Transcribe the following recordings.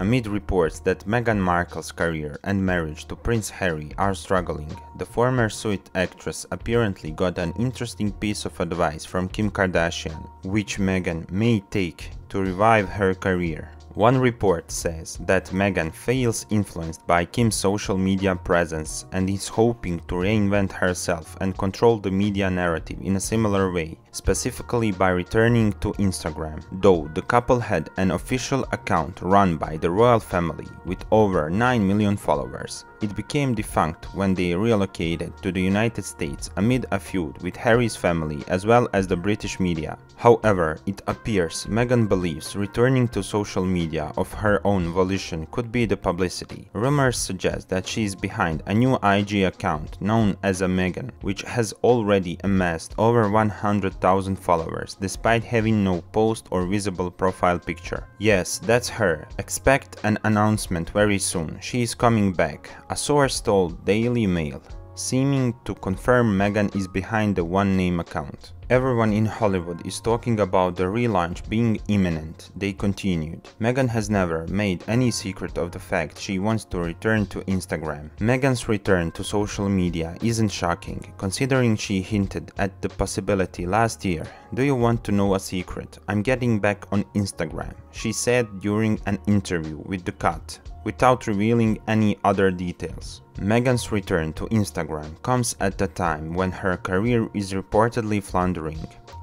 Amid reports that Meghan Markle's career and marriage to Prince Harry are struggling, the former Suits actress apparently got an interesting piece of advice from Kim Kardashian, which Meghan may take to revive her career. One report says that Meghan feels influenced by Kim's social media presence and is hoping to reinvent herself and control the media narrative in a similar way, specifically by returning to Instagram, though the couple had an official account run by the royal family with over 9 million followers. It became defunct when they relocated to the United States amid a feud with Harry's family as well as the British media. However, it appears Meghan believes returning to social media of her own volition could be the publicity. Rumors suggest that she is behind a new IG account known as a Meghan, which has already amassed over 100,000 followers despite having no post or visible profile picture. Yes, that's her. Expect an announcement very soon. She is coming back a source told Daily Mail, seeming to confirm Meghan is behind the one name account. Everyone in Hollywood is talking about the relaunch being imminent, they continued. Meghan has never made any secret of the fact she wants to return to Instagram. Meghan's return to social media isn't shocking, considering she hinted at the possibility last year. Do you want to know a secret? I'm getting back on Instagram, she said during an interview with The Cut without revealing any other details. Meghan's return to Instagram comes at a time when her career is reportedly floundering.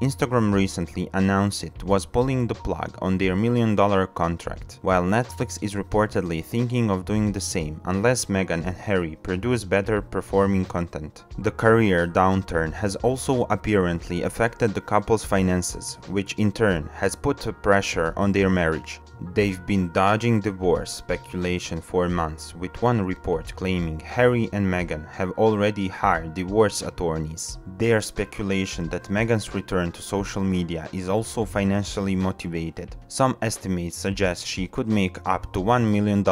Instagram recently announced it was pulling the plug on their million dollar contract, while Netflix is reportedly thinking of doing the same unless Meghan and Harry produce better performing content. The career downturn has also apparently affected the couple's finances, which in turn has put pressure on their marriage. They've been dodging divorce speculation for months, with one report claiming Harry and Meghan have already hired divorce attorneys. There's speculation that Meghan's return to social media is also financially motivated. Some estimates suggest she could make up to $1 million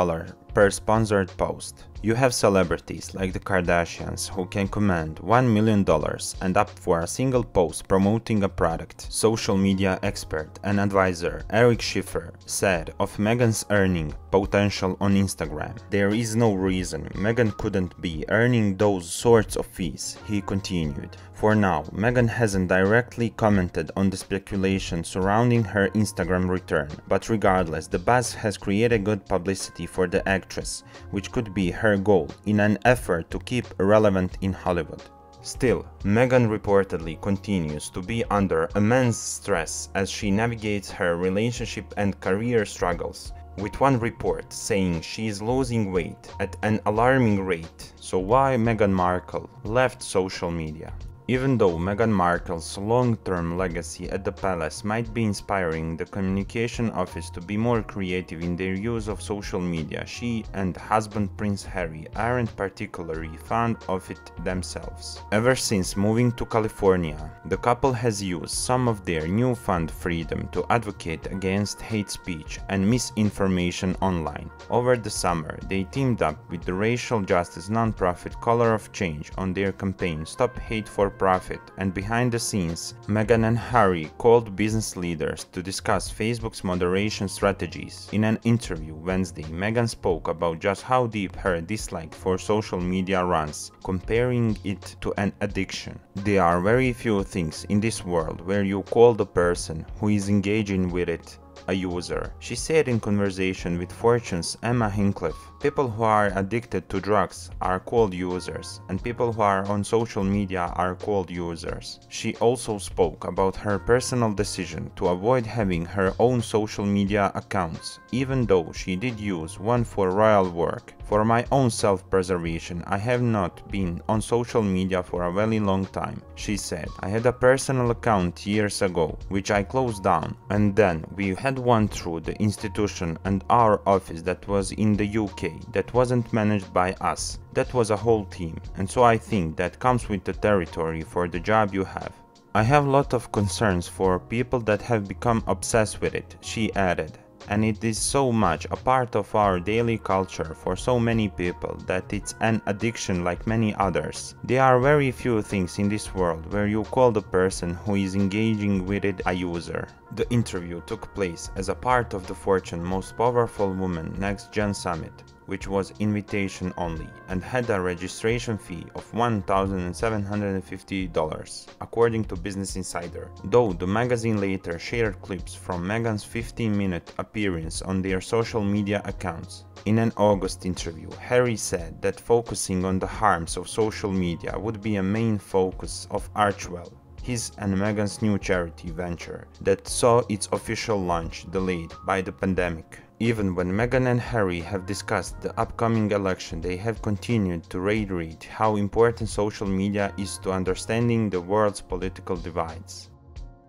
per sponsored post. You have celebrities like the Kardashians who can command $1 million and up for a single post promoting a product. Social media expert and advisor Eric Schiffer said of Meghan's earning potential on Instagram. There is no reason Meghan couldn't be earning those sorts of fees, he continued. For now, Meghan hasn't directly commented on the speculation surrounding her Instagram return, but regardless, the buzz has created good publicity for the actress, which could be her goal in an effort to keep relevant in Hollywood. Still, Meghan reportedly continues to be under immense stress as she navigates her relationship and career struggles, with one report saying she is losing weight at an alarming rate. So why Meghan Markle left social media? Even though Meghan Markle's long-term legacy at the palace might be inspiring the communication office to be more creative in their use of social media, she and husband Prince Harry aren't particularly fond of it themselves. Ever since moving to California, the couple has used some of their newfound freedom to advocate against hate speech and misinformation online. Over the summer, they teamed up with the racial justice nonprofit Color of Change on their campaign Stop Hate for profit, and behind the scenes, Meghan and Harry called business leaders to discuss Facebook's moderation strategies. In an interview Wednesday, Meghan spoke about just how deep her dislike for social media runs, comparing it to an addiction. There are very few things in this world where you call the person who is engaging with it a user. She said in conversation with Fortune's Emma Hinchliffe, people who are addicted to drugs are called users, and people who are on social media are called users. She also spoke about her personal decision to avoid having her own social media accounts, even though she did use one for royal work. For my own self-preservation, I have not been on social media for a very long time, she said. I had a personal account years ago, which I closed down, and then we had one through the institution and our office that was in the UK that wasn't managed by us. That was a whole team, and so I think that comes with the territory for the job you have. I have a lot of concerns for people that have become obsessed with it, she added and it is so much a part of our daily culture for so many people that it's an addiction like many others. There are very few things in this world where you call the person who is engaging with it a user. The interview took place as a part of the Fortune Most Powerful Women Next Gen Summit, which was invitation only and had a registration fee of $1,750, according to Business Insider, though the magazine later shared clips from Meghan's 15-minute appearance on their social media accounts. In an August interview, Harry said that focusing on the harms of social media would be a main focus of Archewell, his and Meghan's new charity venture that saw its official launch delayed by the pandemic. Even when Meghan and Harry have discussed the upcoming election, they have continued to reiterate how important social media is to understanding the world's political divides.